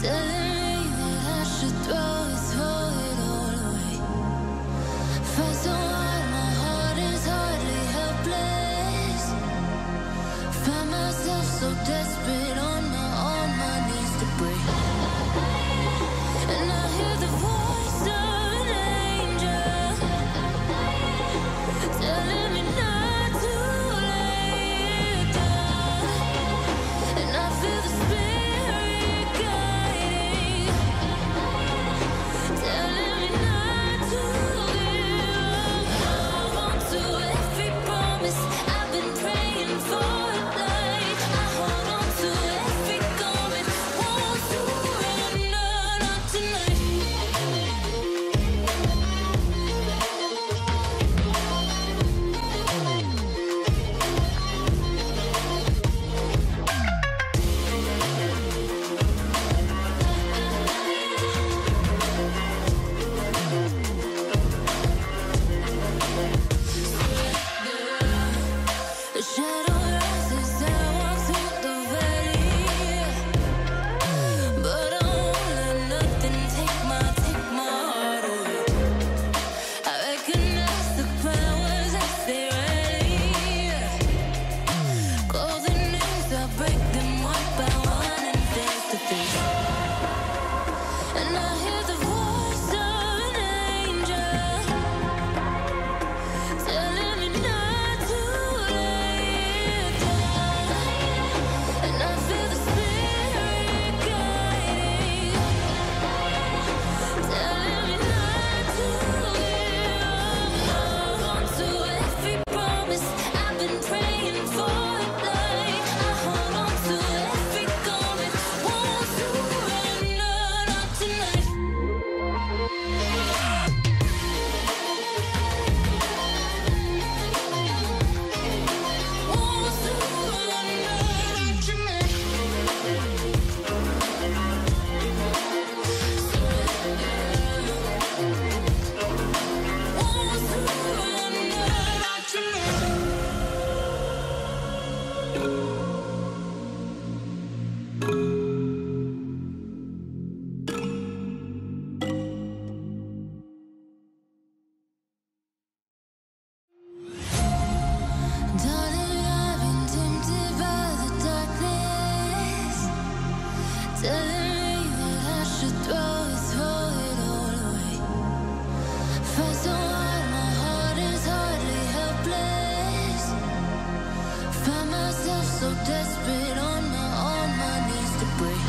Telling so desperate on my, own, my knees to break